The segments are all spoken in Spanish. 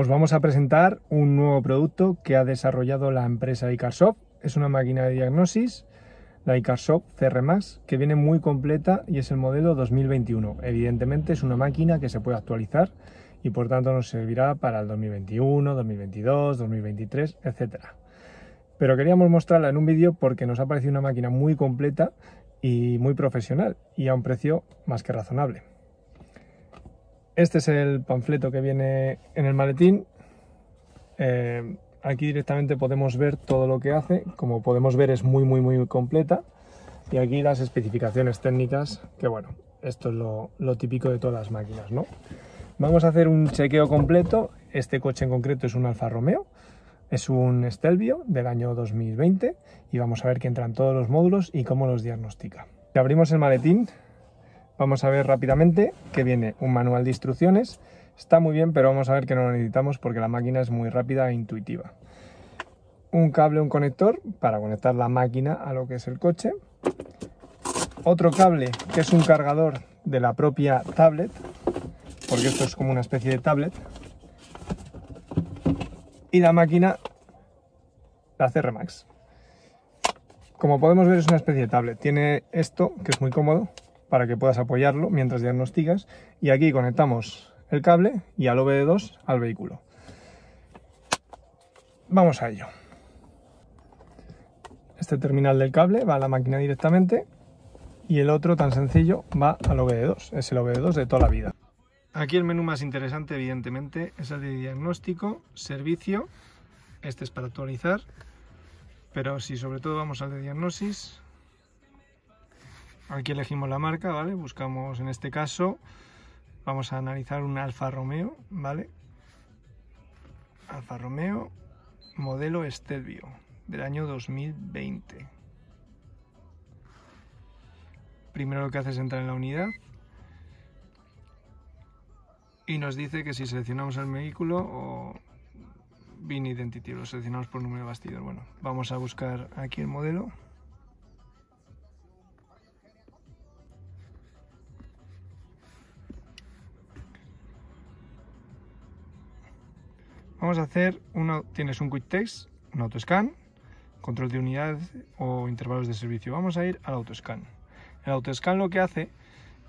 Os vamos a presentar un nuevo producto que ha desarrollado la empresa iCarshop. Es una máquina de diagnosis, la iCarshop CR que viene muy completa y es el modelo 2021. Evidentemente es una máquina que se puede actualizar y por tanto nos servirá para el 2021, 2022, 2023, etc. Pero queríamos mostrarla en un vídeo porque nos ha parecido una máquina muy completa y muy profesional y a un precio más que razonable. Este es el panfleto que viene en el maletín. Eh, aquí directamente podemos ver todo lo que hace. Como podemos ver es muy muy muy completa. Y aquí las especificaciones técnicas, que bueno, esto es lo, típico de todas las máquinas, ¿no? Vamos a hacer un chequeo completo. Este coche en concreto es un Alfa Romeo. Es un Stelvio del año 2020 y vamos a ver que entran todos los módulos y cómo los diagnostica. Abrimos el maletín, Vamos a ver rápidamente que viene un manual de instrucciones. Está muy bien, pero vamos a ver que no lo necesitamos porque la máquina es muy rápida e intuitiva. Un cable, un conector para conectar la máquina a lo que es el coche. Otro cable que es un cargador de la propia tablet, porque esto es como una especie de tablet. Y la máquina, la CR Max. Como podemos ver es una especie de tablet. Tiene esto que es muy cómodo, para que puedas apoyarlo mientras diagnosticas. Y aquí conectamos el cable y al OBD2 al vehículo. Vamos a ello. Este terminal del cable va a la máquina directamente y el otro tan sencillo va al OBD2. Es el OBD2 de toda la vida. Aquí el menú más interesante evidentemente es el de diagnóstico, servicio. Este es para actualizar. Pero si sobre todo vamos al de diagnosis, Aquí elegimos la marca, ¿vale? Buscamos en este caso, vamos a analizar un Alfa Romeo, ¿vale? Alfa Romeo modelo Stelvio del año 2020. Primero lo que hace es entrar en la unidad y nos dice que si seleccionamos el vehículo o VIN Identity, lo seleccionamos por número de bastidor. Bueno, vamos a buscar aquí el modelo. Vamos a hacer, uno, tienes un quick text, un autoscan, control de unidad o intervalos de servicio. Vamos a ir al autoscan. El autoscan lo que hace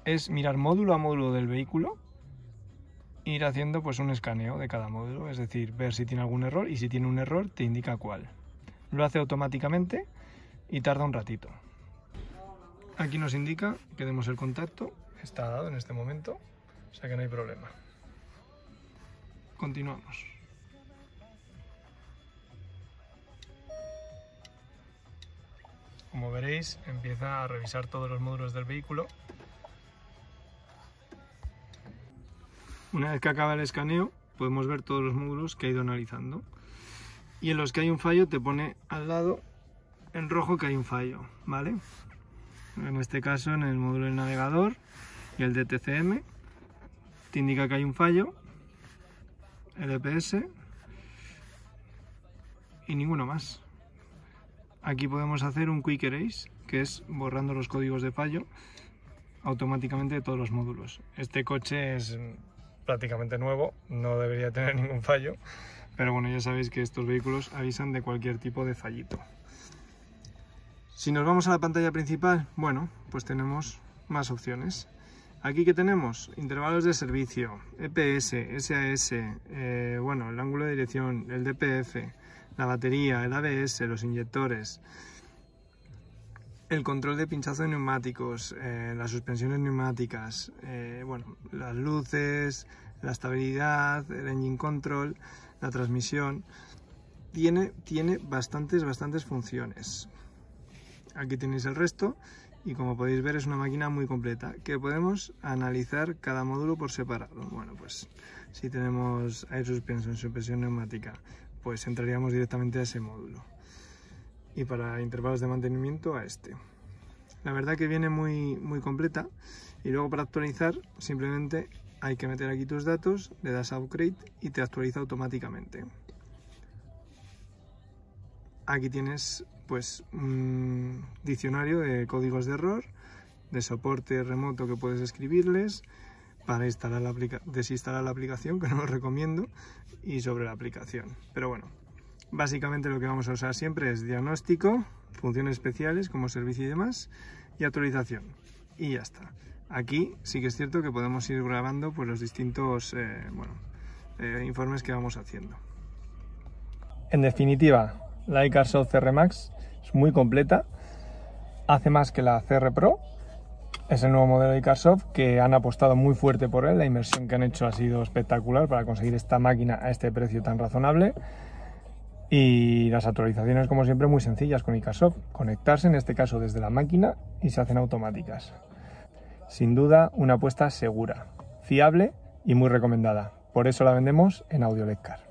es mirar módulo a módulo del vehículo e ir haciendo pues un escaneo de cada módulo, es decir, ver si tiene algún error y si tiene un error te indica cuál. Lo hace automáticamente y tarda un ratito. Aquí nos indica que demos el contacto, está dado en este momento, o sea que no hay problema. Continuamos. Empieza a revisar todos los módulos del vehículo. Una vez que acaba el escaneo, podemos ver todos los módulos que ha ido analizando. Y en los que hay un fallo, te pone al lado en rojo que hay un fallo, ¿vale? En este caso, en el módulo del navegador y el DTCM, te indica que hay un fallo, el EPS y ninguno más. Aquí podemos hacer un Quick Erase, que es borrando los códigos de fallo automáticamente de todos los módulos. Este coche es prácticamente nuevo, no debería tener ningún fallo, pero bueno, ya sabéis que estos vehículos avisan de cualquier tipo de fallito. Si nos vamos a la pantalla principal, bueno, pues tenemos más opciones. Aquí que tenemos intervalos de servicio, EPS, SAS, eh, bueno, el ángulo de dirección, el DPF, la batería, el ABS, los inyectores, el control de pinchazo de neumáticos, eh, las suspensiones neumáticas, eh, bueno, las luces, la estabilidad, el engine control, la transmisión. Tiene, tiene bastantes, bastantes funciones. Aquí tenéis el resto y como podéis ver es una máquina muy completa que podemos analizar cada módulo por separado. Bueno, pues si tenemos air suspension, suspensión neumática, pues entraríamos directamente a ese módulo. Y para intervalos de mantenimiento a este. La verdad que viene muy, muy completa y luego para actualizar simplemente hay que meter aquí tus datos, le das a Upgrade y te actualiza automáticamente. Aquí tienes pues un diccionario de códigos de error, de soporte remoto que puedes escribirles, para instalar la desinstalar la aplicación, que no lo recomiendo, y sobre la aplicación. Pero bueno, básicamente lo que vamos a usar siempre es diagnóstico, funciones especiales como servicio y demás, y actualización. Y ya está. Aquí sí que es cierto que podemos ir grabando pues, los distintos eh, eh, informes que vamos haciendo. En definitiva, la iCarSoft CR Max es muy completa, hace más que la CR Pro, es el nuevo modelo de iCarSoft que han apostado muy fuerte por él, la inversión que han hecho ha sido espectacular para conseguir esta máquina a este precio tan razonable y las actualizaciones como siempre muy sencillas con iCarSoft, conectarse en este caso desde la máquina y se hacen automáticas. Sin duda una apuesta segura, fiable y muy recomendada, por eso la vendemos en Audioleccar.